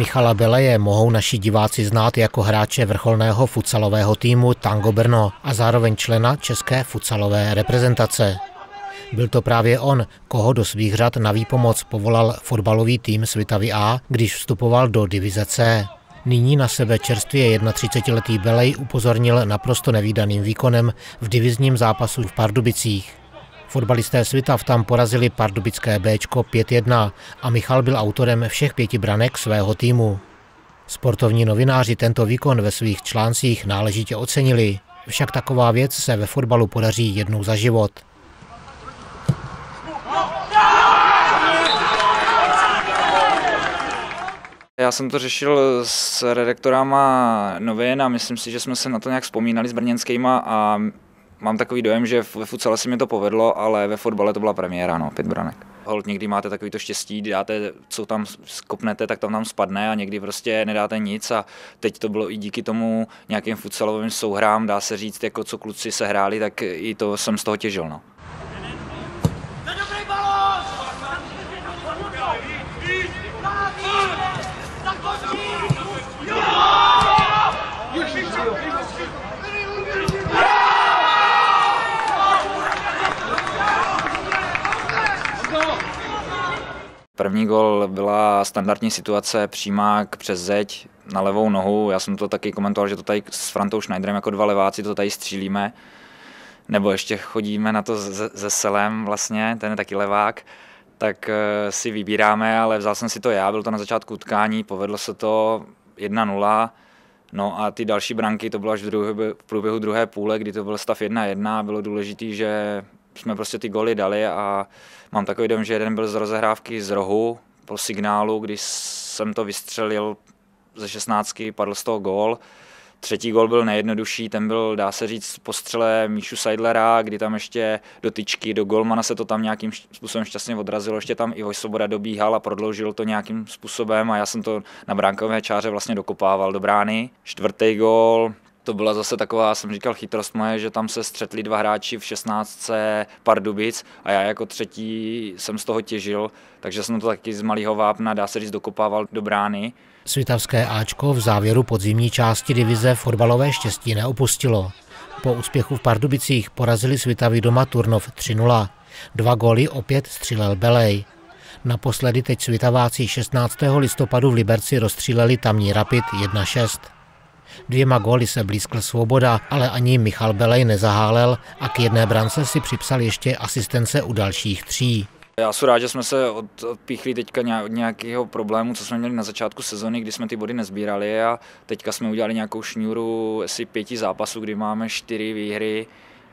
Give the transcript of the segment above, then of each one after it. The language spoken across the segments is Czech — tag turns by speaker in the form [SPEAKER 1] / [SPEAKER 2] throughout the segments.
[SPEAKER 1] Michala Beleje mohou naši diváci znát jako hráče vrcholného futsalového týmu Tango Brno a zároveň člena české futsalové reprezentace. Byl to právě on, koho do svých řad na výpomoc povolal fotbalový tým Svitavy A, když vstupoval do divize C. Nyní na sebe čerstvě 31-letý Belej upozornil naprosto nevýdaným výkonem v divizním zápasu v Pardubicích. Fotbalisté Svitav tam porazili pardubické B 5-1 a Michal byl autorem všech pěti branek svého týmu. Sportovní novináři tento výkon ve svých článcích náležitě ocenili, však taková věc se ve fotbalu podaří jednou za život.
[SPEAKER 2] Já jsem to řešil s redaktorama novin a myslím si, že jsme se na to nějak vzpomínali s brněnskýma a mám takový dojem, že ve futsale se mi to povedlo, ale ve fotbale to byla premiéra, no, pět branek. Hold, někdy máte takový to štěstí, dáte, co tam skopnete, tak tam tam spadne a někdy prostě nedáte nic a teď to bylo i díky tomu nějakým futsalovým souhrám, dá se říct, jako co kluci se hráli, tak i to jsem z toho těžil, no. První gol byla standardní situace, přímák přes zeď na levou nohu. Já jsem to taky komentoval, že to tady s Frantou Schneiderem jako dva leváci to tady střílíme. Nebo ještě chodíme na to se Selem vlastně, ten je taky levák. Tak eh, si vybíráme, ale vzal jsem si to já, byl to na začátku utkání, povedlo se to 1-0. No a ty další branky, to bylo až v, druhé, v průběhu druhé půle, kdy to byl stav 1-1 bylo důležité, že jsme prostě ty goly dali a mám takový dojem, že jeden byl z rozehrávky z rohu po signálu, když jsem to vystřelil ze 16, padl z toho gól. Třetí gol byl nejjednodušší, ten byl, dá se říct, po střele Míšu Seidlera, kdy tam ještě do tyčky, do golmana se to tam nějakým způsobem šťastně odrazilo, ještě tam i Svoboda dobíhal a prodloužil to nějakým způsobem a já jsem to na bránkové čáře vlastně dokopával do brány. Čtvrtý gol, to byla zase taková, jsem říkal, chytrost moje, že tam se střetli dva hráči v 16. Pardubic a já jako třetí jsem z toho těžil, takže jsem to taky z malého vápna, dá se říct, dokopával do brány.
[SPEAKER 1] Svitavské Ačko v závěru podzimní části divize fotbalové štěstí neopustilo. Po úspěchu v Pardubicích porazili Svitavy doma Turnov 3-0. Dva góly opět střílel Belej. Naposledy teď Svitaváci 16. listopadu v Liberci rozstříleli tamní Rapid 1-6. Dvěma góly se blízkl Svoboda, ale ani Michal Belej nezahálel a k jedné brance si připsal ještě asistence u dalších tří.
[SPEAKER 2] Já jsem rád, že jsme se odpíchli teďka od nějakého problému, co jsme měli na začátku sezony, kdy jsme ty body nezbírali a teďka jsme udělali nějakou šňůru asi pěti zápasů, kdy máme čtyři výhry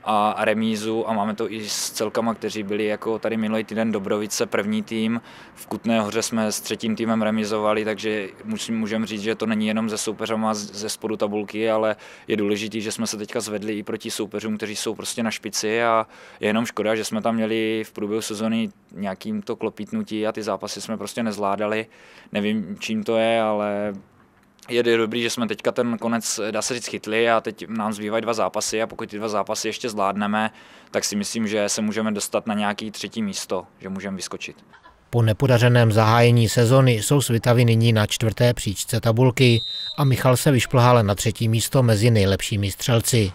[SPEAKER 2] a remízu a máme to i s celkama, kteří byli jako tady minulý týden Dobrovice, první tým. V Kutné hoře jsme s třetím týmem remizovali, takže můžeme říct, že to není jenom ze soupeřama ze spodu tabulky, ale je důležité, že jsme se teďka zvedli i proti soupeřům, kteří jsou prostě na špici a je jenom škoda, že jsme tam měli v průběhu sezony nějakým to klopítnutí a ty zápasy jsme prostě nezvládali. Nevím, čím to je, ale je dobrý, že jsme teďka ten konec, dá se říct, chytli a teď nám zbývají dva zápasy a pokud ty dva zápasy ještě zvládneme, tak si myslím, že se můžeme dostat na nějaký třetí místo, že můžeme vyskočit.
[SPEAKER 1] Po nepodařeném zahájení sezony jsou Svitavy nyní na čtvrté příčce tabulky a Michal se vyšplhal na třetí místo mezi nejlepšími střelci.